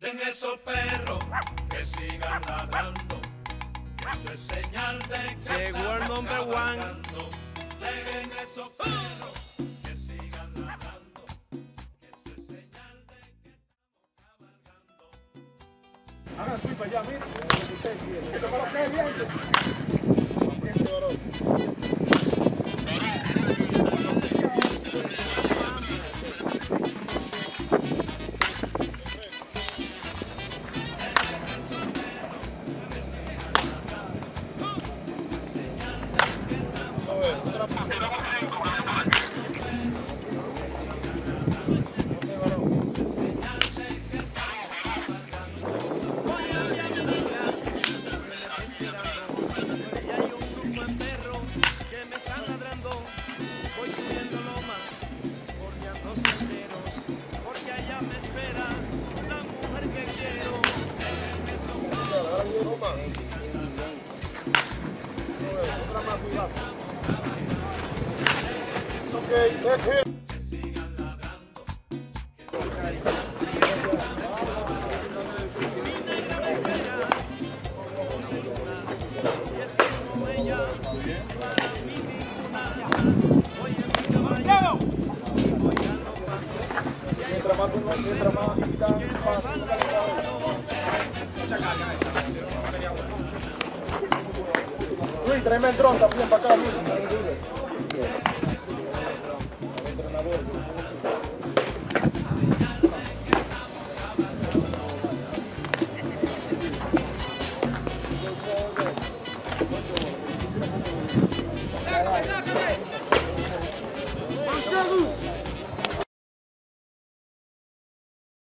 Den esos perros que sigan ladrando. que Eso es señal de que Llegó el number one. Dejen esos perros que sigan ladrando. que Eso es señal de que estamos cabalgando. Ahora fui para allá, mira. Que te coloqué bien. Mientras más mientras más sí, tráeme el dron también para acá. Mismo.